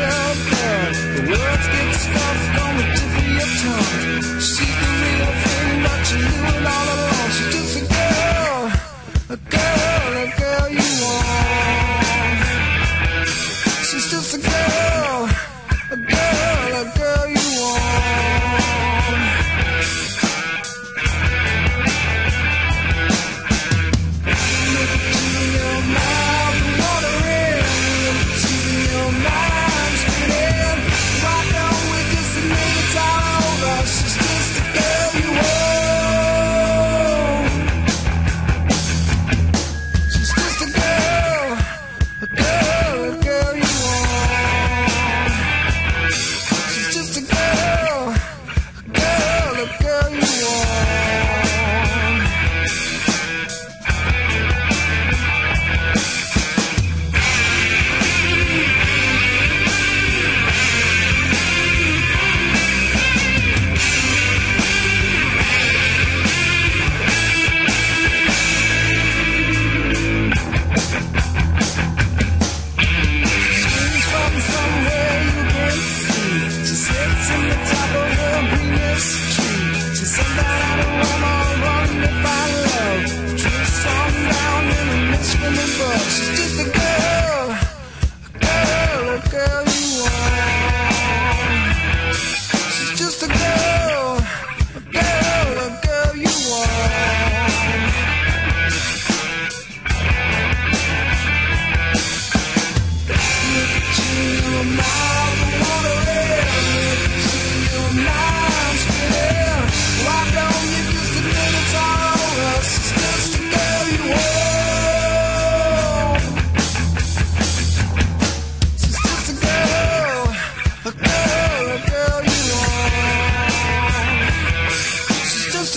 myself tonight.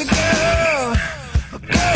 girl. A girl.